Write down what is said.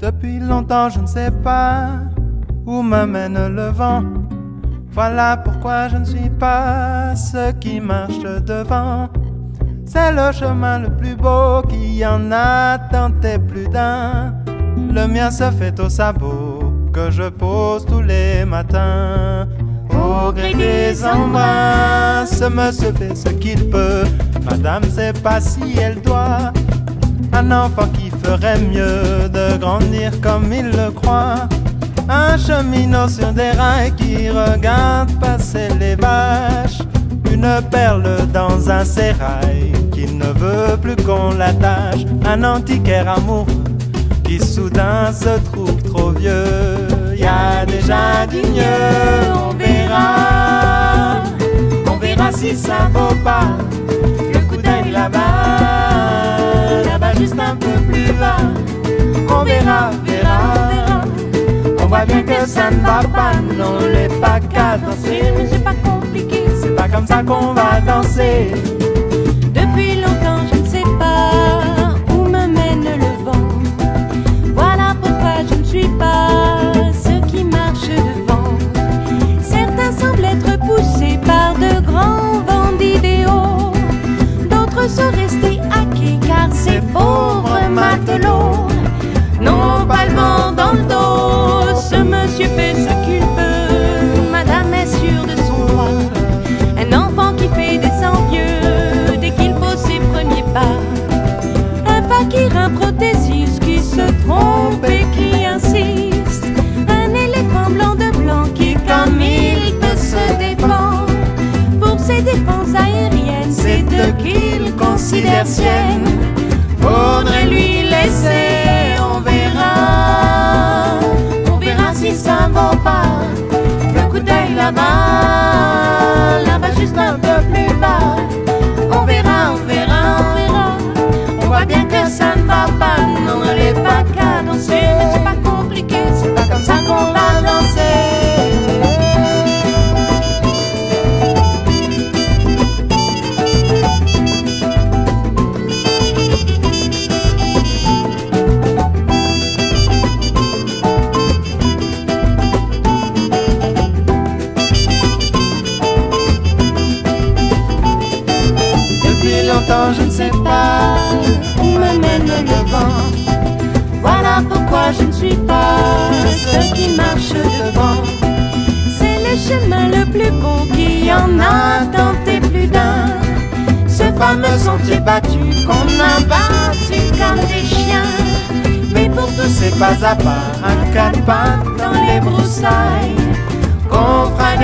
Depuis longtemps, je ne sais pas où me mène le vent. Voilà pourquoi je ne suis pas ce qui marche devant. C'est le chemin le plus beau qui en a tenté plus d'un. Le mien se fait au sabot que je pose tous les matins. Au gré des embruns, ce monsieur fait ce qu'il peut. Madame sait pas si elle doit. Un enfant qui ferait mieux de grandir comme il le croit. Un cheminot sur des rails qui regarde passer les vaches. Une perle dans un sérail qui ne veut plus qu'on l'attache. Un antiquaire amoureux qui soudain se trouve trop vieux. Y a déjà du mieux, on verra. On verra si ça vaut pas le coup d'œil là-bas. Là-bas, juste un peu plus bas. On verra, verra. On voit bien que ça ne va pas, non, les pas. Mais c'est pas compliqué. C'est pas comme ça qu'on va siennes. Faudrait lui laisser, on verra. On verra si ça vaut pas le coup d'œil là-bas. Je ne suis pas ce qui marche devant. C'est le chemin le plus beau qui en a tenté plus d'un. Ce fameux sentier battu qu'on a battu comme des chiens. Mais pour tous ces pas à pas, un quatre pattes Dans les broussailles, qu'on fera